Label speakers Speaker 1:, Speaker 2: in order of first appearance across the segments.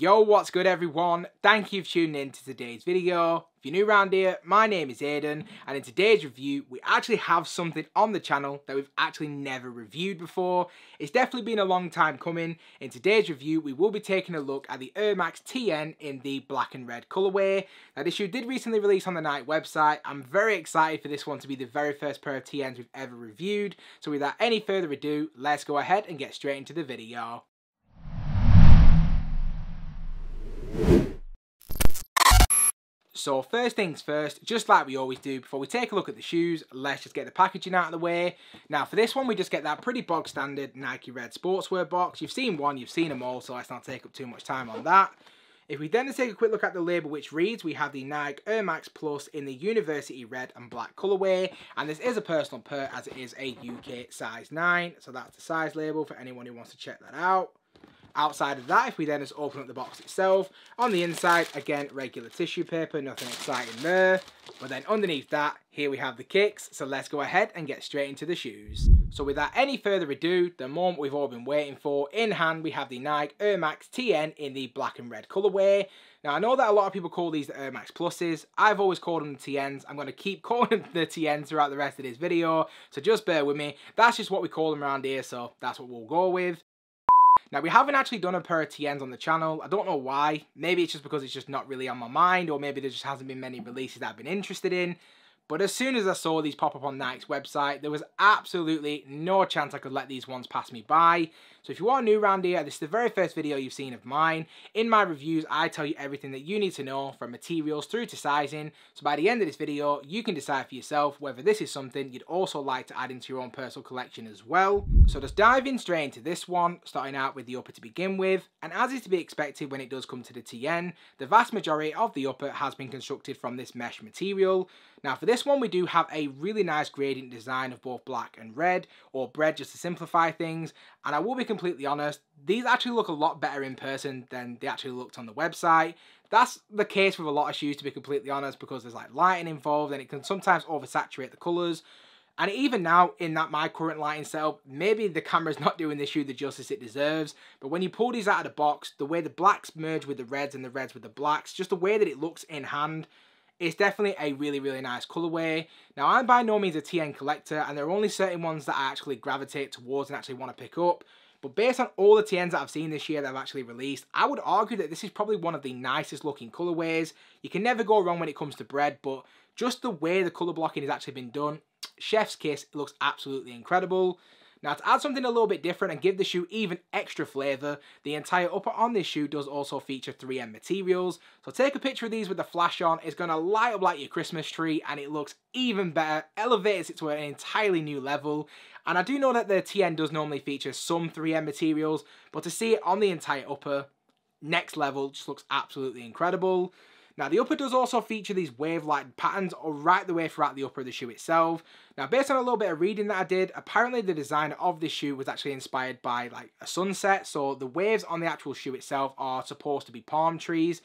Speaker 1: Yo, what's good everyone? Thank you for tuning in to today's video. If you're new around here, my name is Aidan, and in today's review, we actually have something on the channel that we've actually never reviewed before. It's definitely been a long time coming. In today's review, we will be taking a look at the Air Max TN in the black and red colorway. Now, this shoe did recently release on the Nike website. I'm very excited for this one to be the very first pair of TNs we've ever reviewed. So without any further ado, let's go ahead and get straight into the video. So first things first, just like we always do, before we take a look at the shoes, let's just get the packaging out of the way. Now for this one, we just get that pretty bog standard Nike Red Sportswear box. You've seen one, you've seen them all, so let's not take up too much time on that. If we then take a quick look at the label which reads, we have the Nike Air Max Plus in the University Red and Black colourway. And this is a personal pair as it is a UK size 9. So that's the size label for anyone who wants to check that out. Outside of that, if we then just open up the box itself, on the inside, again, regular tissue paper, nothing exciting there. But then underneath that, here we have the kicks, so let's go ahead and get straight into the shoes. So without any further ado, the moment we've all been waiting for, in hand we have the Nike Air Max TN in the black and red colourway. Now I know that a lot of people call these the Air Max Pluses, I've always called them the TNs, I'm going to keep calling them the TNs throughout the rest of this video, so just bear with me, that's just what we call them around here, so that's what we'll go with. Now, we haven't actually done a pair of TNs on the channel. I don't know why. Maybe it's just because it's just not really on my mind, or maybe there just hasn't been many releases that I've been interested in. But as soon as I saw these pop up on Nike's website, there was absolutely no chance I could let these ones pass me by. So if you are new around here, this is the very first video you've seen of mine. In my reviews, I tell you everything that you need to know from materials through to sizing. So by the end of this video, you can decide for yourself whether this is something you'd also like to add into your own personal collection as well. So just diving straight into this one, starting out with the upper to begin with. And as is to be expected when it does come to the TN, the vast majority of the upper has been constructed from this mesh material. Now for this one we do have a really nice gradient design of both black and red, or Bred just to simplify things, and I will be completely honest, these actually look a lot better in person than they actually looked on the website. That's the case with a lot of shoes to be completely honest because there's like lighting involved and it can sometimes oversaturate the colours. And even now, in that my current lighting setup, maybe the camera's not doing this shoe the justice it deserves, but when you pull these out of the box, the way the blacks merge with the reds and the reds with the blacks, just the way that it looks in hand, it's definitely a really, really nice colorway. Now, I'm by no means a TN collector, and there are only certain ones that I actually gravitate towards and actually want to pick up. But based on all the TNs that I've seen this year that I've actually released, I would argue that this is probably one of the nicest looking colorways. You can never go wrong when it comes to Bred, but just the way the color blocking has actually been done, chef's kiss, looks absolutely incredible. Now to add something a little bit different and give the shoe even extra flavour, the entire upper on this shoe does also feature 3M materials. So take a picture of these with the flash on, it's going to light up like your Christmas tree and it looks even better, elevates it to an entirely new level. And I do know that the TN does normally feature some 3M materials, but to see it on the entire upper, next level, just looks absolutely incredible. Now the upper does also feature these wave-like patterns right the way throughout the upper of the shoe itself. Now based on a little bit of reading that I did, apparently the design of this shoe was actually inspired by like a sunset, so the waves on the actual shoe itself are supposed to be palm trees,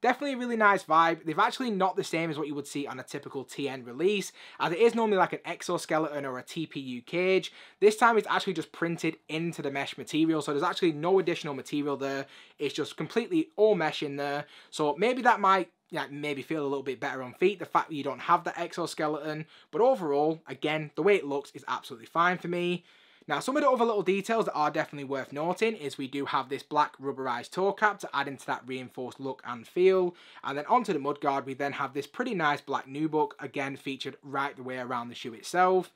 Speaker 1: Definitely a really nice vibe. They've actually not the same as what you would see on a typical TN release, as it is normally like an exoskeleton or a TPU cage. This time it's actually just printed into the mesh material, so there's actually no additional material there. It's just completely all mesh in there. So maybe that might yeah, maybe feel a little bit better on feet, the fact that you don't have that exoskeleton. But overall, again, the way it looks is absolutely fine for me. Now, some of the other little details that are definitely worth noting is we do have this black rubberized toe cap to add into that reinforced look and feel. And then onto the mudguard, we then have this pretty nice black nubuck, again featured right the way around the shoe itself.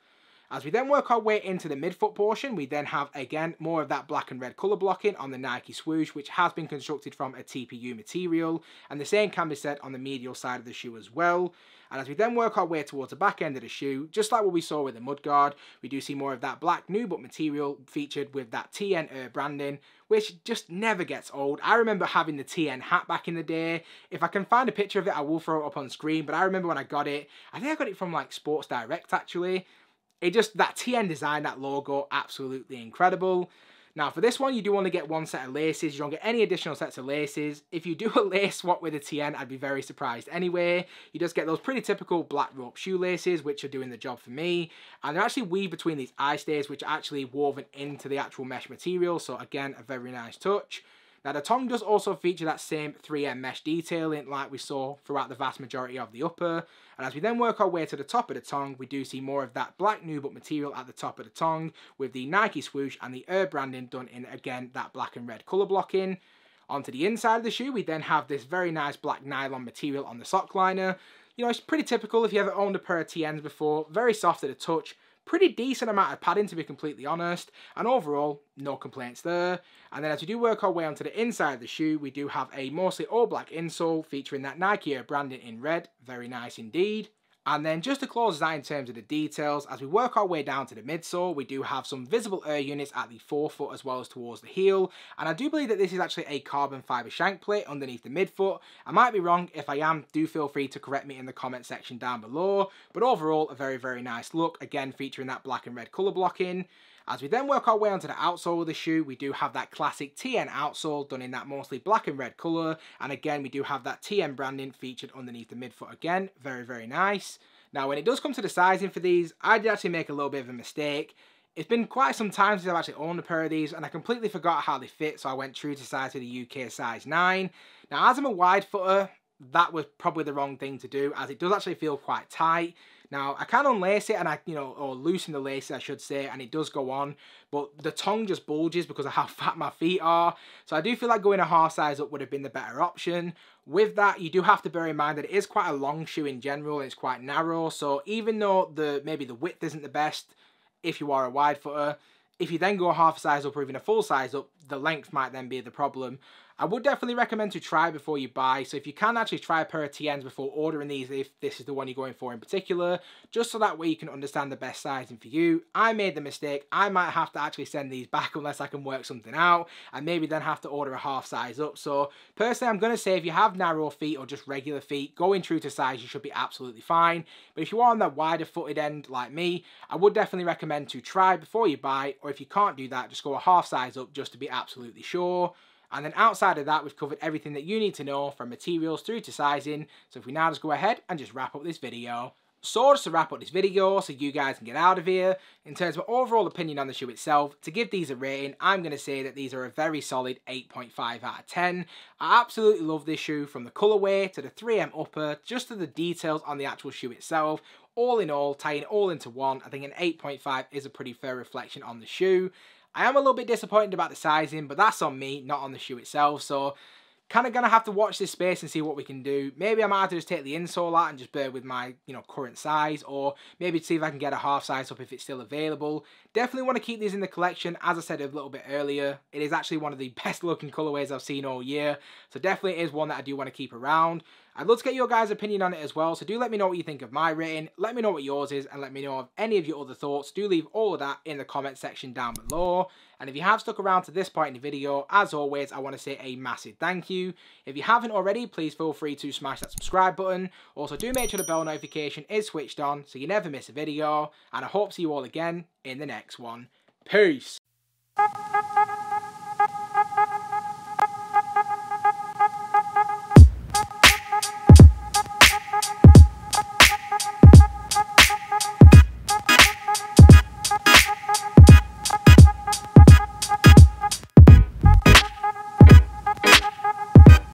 Speaker 1: As we then work our way into the midfoot portion, we then have, again, more of that black and red colour blocking on the Nike swoosh, which has been constructed from a TPU material, and the same can be said on the medial side of the shoe as well. And as we then work our way towards the back end of the shoe, just like what we saw with the mudguard, we do see more of that black nubuck material featured with that TN Air branding, which just never gets old. I remember having the TN hat back in the day. If I can find a picture of it, I will throw it up on screen, but I remember when I got it, I think I got it from like Sports Direct actually, it just, that TN design, that logo, absolutely incredible. Now for this one, you do only get one set of laces. You don't get any additional sets of laces. If you do a lace swap with a TN, I'd be very surprised anyway. You just get those pretty typical black rope shoelaces, which are doing the job for me. And they're actually weaved between these eye stays, which are actually woven into the actual mesh material. So again, a very nice touch. Now the tongue does also feature that same 3M mesh detailing like we saw throughout the vast majority of the upper. And as we then work our way to the top of the tongue, we do see more of that black nubuck material at the top of the tongue with the Nike swoosh and the Air branding done in, again, that black and red colour blocking. Onto the inside of the shoe, we then have this very nice black nylon material on the sock liner. You know, it's pretty typical if you ever owned a pair of TNs before. Very soft at the touch, pretty decent amount of padding to be completely honest. And overall no complaints there. And then as we do work our way onto the inside of the shoe we do have a mostly all black insole featuring that Nike Air branding in red. Very nice indeed and then just to close that in terms of the details, as we work our way down to the midsole, we do have some visible air units at the forefoot as well as towards the heel. And I do believe that this is actually a carbon fibre shank plate underneath the midfoot. I might be wrong, if I am, do feel free to correct me in the comment section down below. But overall, a very, very nice look, again featuring that black and red colour blocking. As we then work our way onto the outsole of the shoe, we do have that classic TN outsole done in that mostly black and red colour. And again, we do have that TN branding featured underneath the midfoot again. Very, very nice. Now, when it does come to the sizing for these, I did actually make a little bit of a mistake. It's been quite some time since I've actually owned a pair of these, and I completely forgot how they fit, so I went true to size to the UK size 9. Now, as I'm a wide footer, that was probably the wrong thing to do, as it does actually feel quite tight. Now, I can unlace it and I, you know, or loosen the laces, I should say, and it does go on, but the tongue just bulges because of how fat my feet are. So I do feel like going a half size up would have been the better option. With that, you do have to bear in mind that it is quite a long shoe in general, it's quite narrow, so even though the maybe the width isn't the best, if you are a wide footer, if you then go a half size up or even a full size up, the length might then be the problem. I would definitely recommend to try before you buy. So if you can actually try a pair of TNs before ordering these, if this is the one you're going for in particular, just so that way you can understand the best sizing for you. I made the mistake. I might have to actually send these back unless I can work something out and maybe then have to order a half size up. So personally, I'm going to say if you have narrow feet or just regular feet, going true to size, you should be absolutely fine. But if you are on that wider footed end like me, I would definitely recommend to try before you buy, or if you can't do that, just go a half size up just to be absolutely sure. And then outside of that, we've covered everything that you need to know from materials through to sizing. So if we now just go ahead and just wrap up this video. So just to wrap up this video so you guys can get out of here, in terms of overall opinion on the shoe itself, to give these a rating, I'm going to say that these are a very solid 8.5 out of 10. I absolutely love this shoe from the colourway to the 3M upper, just to the details on the actual shoe itself. All in all, tying it all into one, I think an 8.5 is a pretty fair reflection on the shoe. I am a little bit disappointed about the sizing, but that's on me, not on the shoe itself. So kind of going to have to watch this space and see what we can do. Maybe I might have to just take the insole out and just bear with my, you know, current size, or maybe see if I can get a half size up if it's still available. Definitely want to keep these in the collection. As I said a little bit earlier, it is actually one of the best looking colorways I've seen all year. So definitely is one that I do want to keep around. I'd love to get your guys' opinion on it as well, so do let me know what you think of my rating, let me know what yours is, and let me know of any of your other thoughts. Do leave all of that in the comment section down below. And if you have stuck around to this point in the video, as always, I want to say a massive thank you. If you haven't already, please feel free to smash that subscribe button. Also, do make sure the bell notification is switched on so you never miss a video. And I hope to see you all again in the next one. Peace!